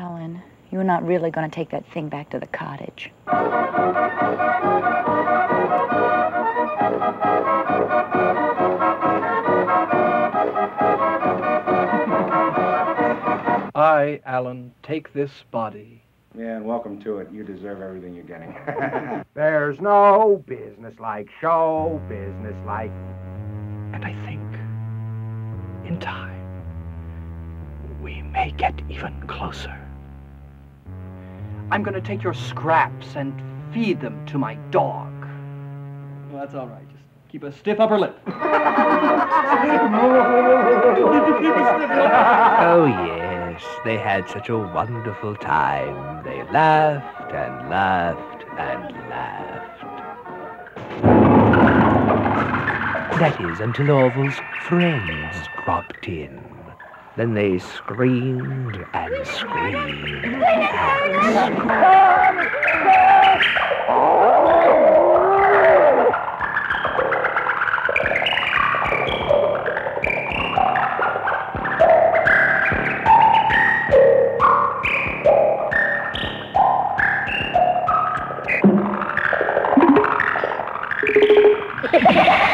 Alan, you're not really going to take that thing back to the cottage. I, Alan, take this body. Yeah, and welcome to it. You deserve everything you're getting. There's no business like show business like. And I think, in time, we may get even closer. I'm going to take your scraps and feed them to my dog. Well, that's all right. Just keep a stiff upper lip. Oh, yes, they had such a wonderful time. They laughed and laughed and laughed. That is, until Orville's friends dropped in. Then they screamed and screamed. and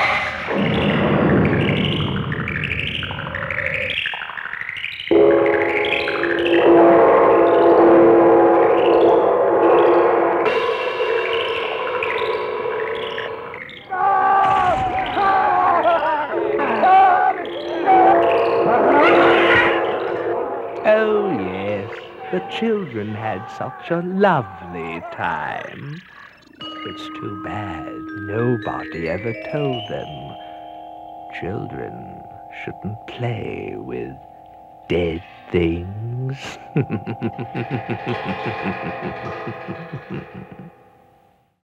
Oh, yes, the children had such a lovely time. It's too bad nobody ever told them children shouldn't play with dead things.